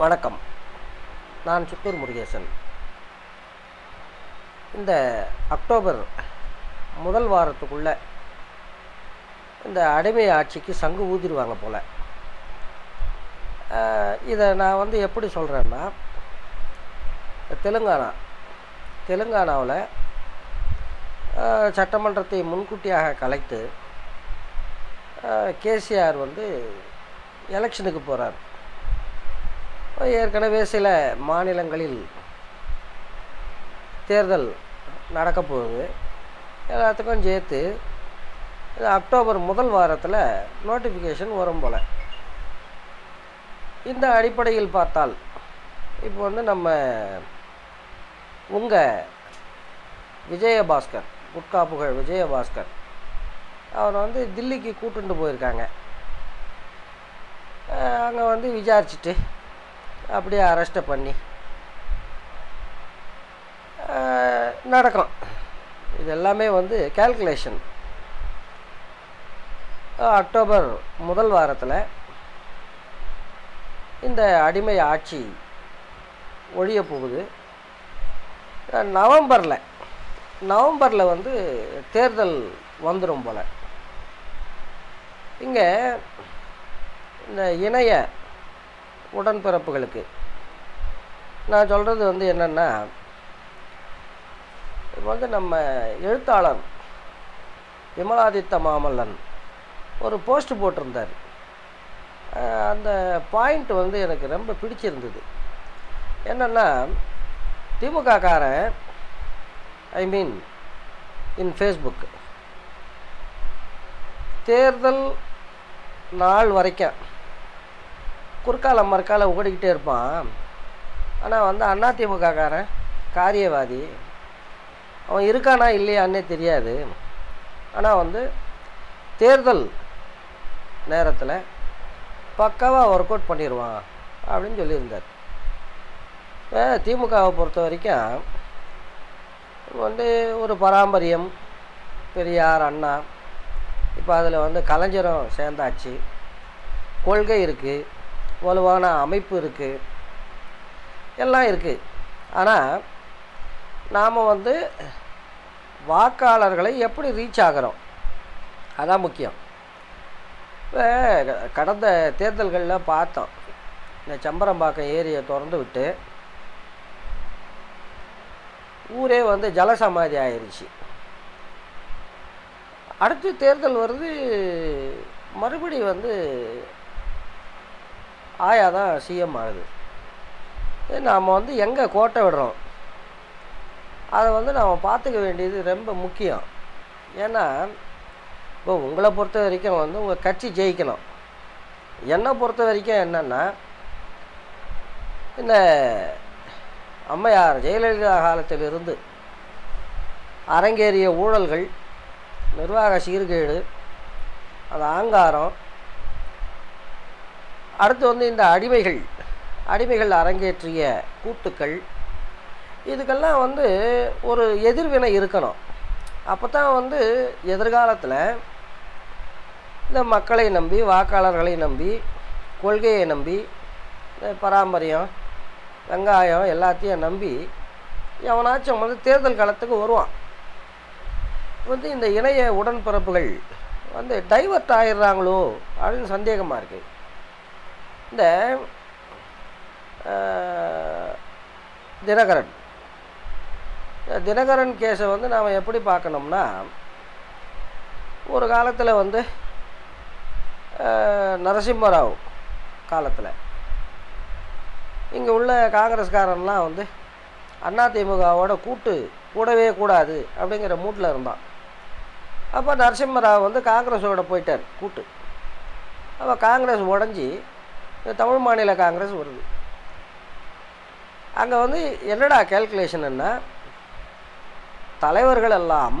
வணக்கம். நான் சித்தூர் முருகேசன். இந்த அக்டோபர் முதல் வாரத்துக்குள்ள இந்த அடிமை ஆட்சிக்கு சங்கு ஊதிடுவாங்க போல். இதை நான் வந்து எப்படி சொல்கிறேன்னா தெலுங்கானா தெலுங்கானாவில் சட்டமன்றத்தை முன்கூட்டியாக கலைத்து கேசிஆர் வந்து எலெக்ஷனுக்கு போகிறார் ஏற்கனவே சில மாநிலங்களில் தேர்தல் நடக்க போகுது. எல்லாத்துக்கும் சேர்த்து அக்டோபர் முதல் வாரத்தில் நோட்டிஃபிகேஷன் வரும் போல். இந்த அடிப்படையில் பார்த்தால் இப்போ வந்து நம்ம உங்கள் விஜயபாஸ்கர் குட்கா புகழ் விஜயபாஸ்கர் அவரை வந்து தில்லிக்கு கூட்டுண்டு போயிருக்காங்க. அங்கே வந்து விசாரிச்சுட்டு அப்படியே அரெஸ்ட்டை பண்ணி நடக்கும். இது எல்லாமே வந்து கேல்குலேஷன் அக்டோபர் முதல் வாரத்தில் இந்த அடிமை ஆட்சி ஒழிய போகுது. நவம்பரில் நவம்பரில் வந்து தேர்தல் வந்துடும் போல். இங்கே இந்த இணைய உடன்பிறப்புகளுக்கு. நான் சொல்கிறது வந்து என்னென்னா இப்போ வந்து நம்ம எழுத்தாளர் விமலாதித்த மாமல்லன் ஒரு போஸ்ட் போட்டிருந்தார். அந்த பாயிண்ட் வந்து எனக்கு ரொம்ப பிடிச்சிருந்தது. என்னென்னா திமுககாரன் ஐ மீன் இன் ஃபேஸ்புக். தேர்தல் நாள் வரைக்கும் குறுக்கால மறுக்கால ஓடிக்கிட்டே இருப்பான். ஆனால் வந்து அதிமுககாரன் காரியவாதி. அவன் இருக்கானா இல்லையான்னே தெரியாது. ஆனால் வந்து தேர்தல் நேரத்தில் பக்காவாக ஒர்க் அவுட் பண்ணிடுவான் அப்படின்னு சொல்லியிருந்தார். இப்போ திமுகவை பொறுத்த வரைக்கும் வந்து ஒரு பாரம்பரியம் பெரியார் அண்ணா. இப்போ அதில் வந்து கலைஞரும் சேர்ந்தாச்சு. கொள்கை இருக்குது வலுவான அமைப்பு இருக்குது எல்லாம் இருக்குது ஆனால் நாம் வந்து வாக்காளர்களை எப்படி ரீச் ஆகிறோம்? அதான் முக்கியம். இப்போ கடந்த தேர்தல்களில் பார்த்தோம். இந்த சம்பரம்பாக்கம் ஏரியை திறந்து விட்டு ஊரே வந்து ஜலசமாதி ஆயிடுச்சு அடுத்து தேர்தல் வருது மறுபடி வந்து ஆயா தான் சிஎம் ஆகுது. நாம் வந்து எங்கே கோட்டை விடுறோம்? அதை வந்து நாம் பார்த்துக்க வேண்டியது ரொம்ப முக்கியம். ஏன்னா இப்போ உங்களை பொறுத்த வரைக்கும் வந்து உங்கள் கட்சி ஜெயிக்கணும். என்னை பொறுத்த வரைக்கும் என்னென்னா இந்த அம்மையார் ஜெயலலிதா காலத்திலிருந்து அரங்கேறிய ஊழல்கள் நிர்வாக சீர்கேடு அந்த ஆங்காரம் அடுத்து வந்து இந்த அடிமைகள் அடிமைகள் அரங்கேற்றிய கூத்துக்கள் இதுக்கெல்லாம் வந்து ஒரு எதிர்வினை இருக்கணும். அப்போ தான் வந்து எதிர்காலத்தில் இந்த மக்களை நம்பி வாக்காளர்களை நம்பி கொள்கையை நம்பி இந்த பராமரியம் வெங்காயம் எல்லாத்தையும் நம்பி எவனாச்சும் வந்து தேர்தல் காலத்துக்கு வருவான். வந்து இந்த இணைய உடன்பிறப்புகள் வந்து டைவர்ட் ஆயிடுறாங்களோ அப்படின்னு சந்தேகமாக இருக்குது இந்த தினகரன். தினகரன் கேஸை வந்து நாம் எப்படி பார்க்கணும்னா ஒரு காலத்தில் வந்து நரசிம்மராவ் காலத்தில். இங்கே உள்ள காங்கிரஸ்காரன்லாம் வந்து அதிமுகவோட கூட்டு கூடவே கூடாது அப்படிங்கிற மூட்டில் இருந்தான். அப்போ நரசிம்மராவ் வந்து காங்கிரஸோட போயிட்டார் கூட்டு. அப்போ காங்கிரஸ் உடஞ்சி தமிழ் மாநில காங்கிரஸ் வருது. அங்கே வந்து என்னடா கேல்குலேஷன்னா தலைவர்கள் எல்லாம்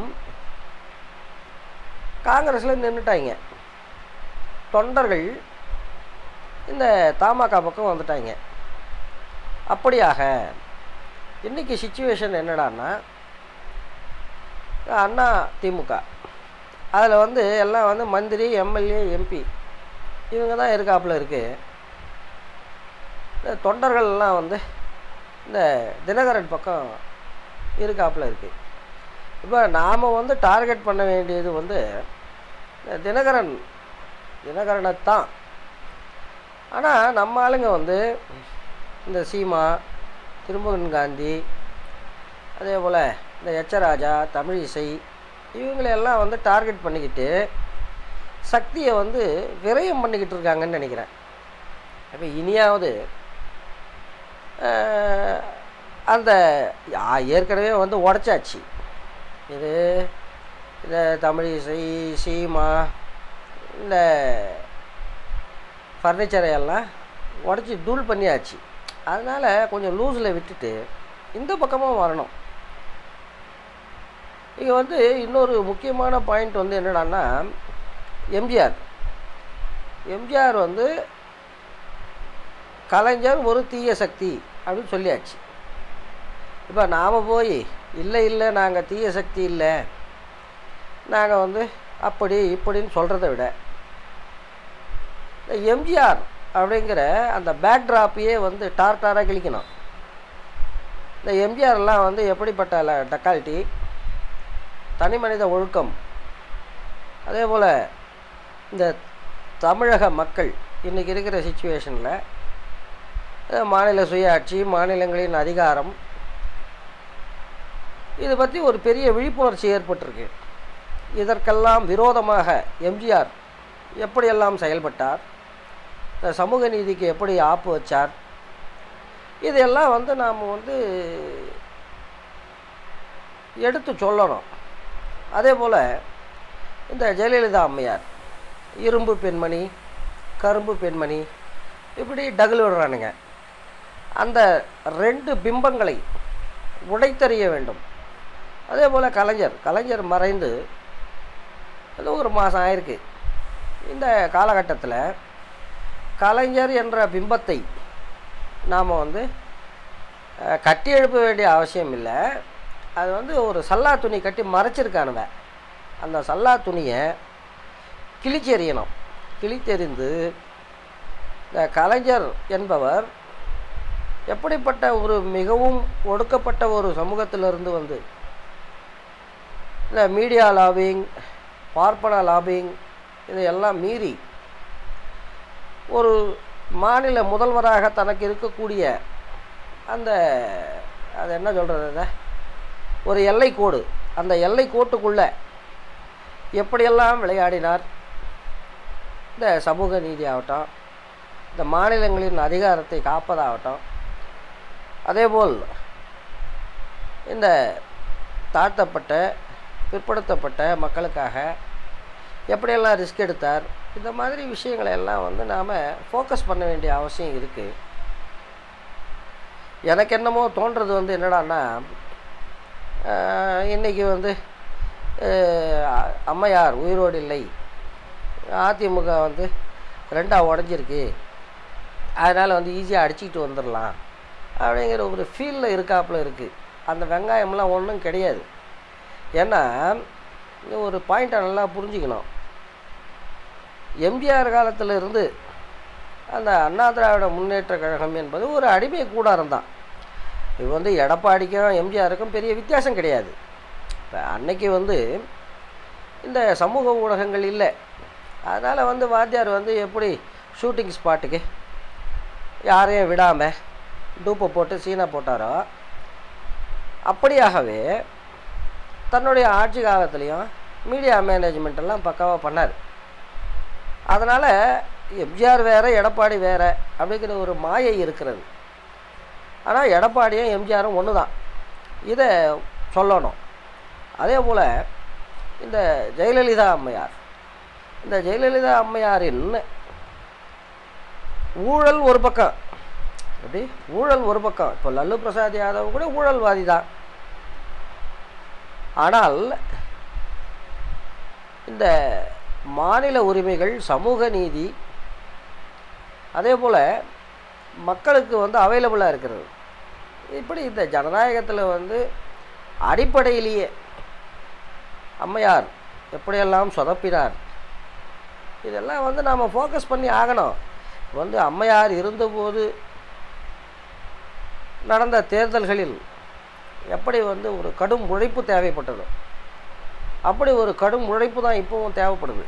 காங்கிரஸில் நின்றுட்டாங்க தொண்டர்கள் இந்த தமாக பக்கம் வந்துட்டாங்க அப்படியாக இன்றைக்கி சுச்சுவேஷன் என்னடான்னா அண்ணா திமுக. அதில் வந்து எல்லாம் வந்து மந்திரி எம்எல்ஏ எம்பி இவங்க தான் இருக்காப்புல இருக்குது இந்த தொண்டர்கள்லாம் வந்து இந்த தினகரன் பக்கம் இருக்காப்புல இருக்குது இப்போ நாம் வந்து டார்கெட் பண்ண வேண்டியது வந்து இந்த தினகரன் தினகரனைத்தான். ஆனால் நம்ம ஆளுங்க வந்து இந்த சீமா திருமுகன் காந்தி அதே போல் இந்த எச்சராஜா தமிழிசை இவங்களையெல்லாம் வந்து டார்கெட் பண்ணிக்கிட்டு சக்தியை வந்து விரயம் பண்ணிக்கிட்டு இருக்காங்கன்னு நினைக்கிறேன். அப்போ இனியாவது அந்த ஏற்கனவே வந்து உடச்சாச்சு. இது இந்த தமிழிசை சீமா இந்த ஃபர்னிச்சரை எல்லாம் உடச்சி தூள் பண்ணியாச்சு. அதனால் கொஞ்சம் லூஸில் விட்டுட்டு இந்த பக்கமும் வரணும். இங்கே வந்து இன்னொரு முக்கியமான பாயிண்ட் வந்து என்னடான்னா எம்ஜிஆர். எம்ஜிஆர் வந்து கலைஞர் ஒரு தீய சக்தி அப்படின்னு சொல்லியாச்சு. இப்போ நாம் போய் இல்லை இல்லை நாங்கள் தீய சக்தி இல்லை. நாங்கள் வந்து அப்படி இப்படின்னு சொல்கிறத விட இந்த எம்ஜிஆர் அப்படிங்கிற அந்த பேக்ட்ராப்பையே வந்து டார் டாராக கிழிக்கணும். இந்த எம்ஜிஆர்லாம் வந்து எப்படிப்பட்ட டக்காலிட்டி தனி மனித ஒழுக்கம். அதே போல் இந்த தமிழக மக்கள் இன்றைக்கி இருக்கிற சுச்சுவேஷனில் மாநில சுயாட்சி மாநிலங்களின் அதிகாரம். இது பற்றி ஒரு பெரிய விழிப்புணர்ச்சி ஏற்பட்டிருக்கு. இதற்கெல்லாம் விரோதமாக எம்ஜிஆர் எப்படியெல்லாம் செயல்பட்டார்? சமூக நீதிக்கு எப்படி ஆப்பு வச்சார்? இதெல்லாம் வந்து நாம் வந்து எடுத்து சொல்லணும். அதே போல் இந்த ஜெயலலிதா அம்மையார் இரும்பு பெண்மணி கரும்பு பெண்மணி இப்படி டகுல் விடுறானுங்க. அந்த ரெண்டு பிம்பங்களை உடைத்தறிய வேண்டும். அதே போல் கலைஞர் கலைஞர் மறைந்து அது ஒரு மாதம் ஆயிருக்கு. இந்த காலகட்டத்தில் கலைஞர் என்ற பிம்பத்தை நாம் வந்து கட்டி எழுப்ப வேண்டிய அவசியம் இல்லை. அது வந்து ஒரு சல்லா துணி கட்டி மறைச்சிருக்கானுவ. அந்த சல்லா துணியை கிழிச்செறியணும். கிழித்தெறிந்து இந்த கலைஞர் என்பவர் எப்படிப்பட்ட ஒரு மிகவும் ஒடுக்கப்பட்ட ஒரு சமூகத்திலிருந்து வந்து இந்த மீடியா லாபிங் பார்ப்பன லாபிங் இதையெல்லாம் மீறி ஒரு மாநில முதல்வராக தனக்கு இருக்கக்கூடிய அந்த அது என்ன சொல்கிறது அதை ஒரு எல்லை கோடு அந்த எல்லை கோட்டுக்குள்ளே எப்படியெல்லாம் விளையாடினார்? இந்த சமூக நீதி ஆகட்டும் இந்த மாநிலங்களின் அதிகாரத்தை காப்பதாகட்டும் அதேபோல் இந்த தாழ்த்தப்பட்ட பிற்படுத்தப்பட்ட மக்களுக்காக எப்படியெல்லாம் ரிஸ்க் எடுத்தார் இந்த மாதிரி விஷயங்களை எல்லாம் வந்து நாம் ஃபோக்கஸ் பண்ண வேண்டிய அவசியம் இருக்குது எனக்கு என்னமோ தோன்றது வந்து என்னடான்னா இன்றைக்கி வந்து அம்மையார் உயிரோடு இல்லை. அதிமுக வந்து ரெண்டாக உடஞ்சிருக்கு. அதனால் வந்து ஈஸியாக அடிச்சுக்கிட்டு வந்துடலாம் அப்படிங்கிற ஒரு ஃபீலில் இருக்காப்புல இருக்குது அந்த வெங்காயம்லாம் ஒன்றும் கிடையாது. ஏன்னா ஒரு பாயிண்ட்டை நல்லா புரிஞ்சுக்கணும். எம்ஜிஆர் காலத்தில் இருந்து அந்த அண்ணா திராவிட முன்னேற்ற கழகம் என்பது ஒரு அடிமை கூடாரம் தான். இது வந்து எடப்பாடிக்கும் எம்ஜிஆருக்கும் பெரிய வித்தியாசம் கிடையாது. இப்போ அன்னைக்கு வந்து இந்த சமூக ஊடகங்கள் இல்லை. அதனால் வந்து வாத்தியார் வந்து எப்படி ஷூட்டிங் ஸ்பாட்டுக்கு யாரையும் விடாமல் டூப்பை போட்டு சீனை போட்டாரோ? அப்படியாகவே தன்னுடைய ஆட்சி காலத்துலேயும் மீடியா மேனேஜ்மெண்ட்டெல்லாம் பக்காவாக பண்ணார். அதனால் எம்ஜிஆர் வேறு எடப்பாடி வேறு அப்படிங்கிற ஒரு மாயை இருக்கிறது. ஆனால் எடப்பாடியும் எம்ஜிஆரும் ஒன்று தான் இதை சொல்லணும். அதே போல் இந்த ஜெயலலிதா அம்மையார் இந்த ஜெயலலிதா அம்மையாரின் ஊழல் ஒரு பக்கம். எப்படி? ஊழல் ஒரு பக்கம். இப்போ லல்லு பிரசாத் யாதவ் கூட ஊழல்வாதி தான் ஆனால் இந்த மாநில உரிமைகள் சமூக நீதி அதே போல் மக்களுக்கு வந்து அவைலபிளாக இருக்கிறது. இப்படி இந்த ஜனநாயகத்தில் வந்து அடிப்படையிலேயே அம்மையார் எப்படியெல்லாம் சொதப்பினார்? இதெல்லாம் வந்து நாம் ஃபோக்கஸ் பண்ணி ஆகணும். வந்து அம்மையார் இருந்தபோது நடந்த தேர்தல்களில் எப்படி வந்து ஒரு கடும் உழைப்பு தேவைப்பட்டது அப்படி ஒரு கடும் உழைப்பு தான் இப்போவும் தேவைப்படுது.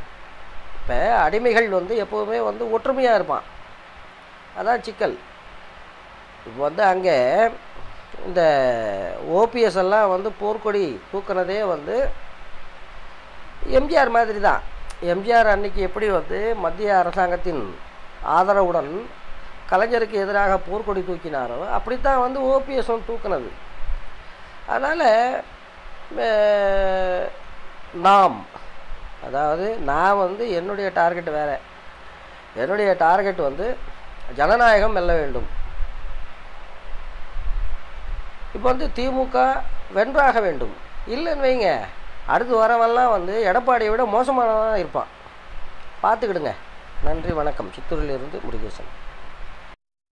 இப்போ அடிமைகள் வந்து எப்போவுமே வந்து ஒற்றுமையாக இருப்பான். அதான் சிக்கல். இப்போ வந்து அங்கே இந்த ஓபிஎஸ் எல்லாம் வந்து போர்க்கொடி தூக்குனதே வந்து எம்ஜிஆர் மாதிரி தான். எம்ஜிஆர் அன்னைக்கு எப்படி வந்து மத்திய அரசாங்கத்தின் ஆதரவுடன் கலைஞருக்கு எதிராக போர்க்கொடி தூக்கினாரோ அப்படித்தான் வந்து ஓபிஎஸும் தூக்கினது. அதனால் நாம் அதாவது நான் வந்து என்னுடைய டார்கெட் வேறு. என்னுடைய டார்கெட் வந்து ஜனநாயகம் வெல்ல வேண்டும். இப்போ வந்து திமுக வென்றாக வேண்டும். இல்லைன்னு வைங்க. அடுத்து வரவெல்லாம் வந்து எடப்பாடியை விட மோசமானதான் இருப்பான். பார்த்துக்கிடுங்க. நன்றி வணக்கம். சித்தூரிலிருந்து முருகேசன்.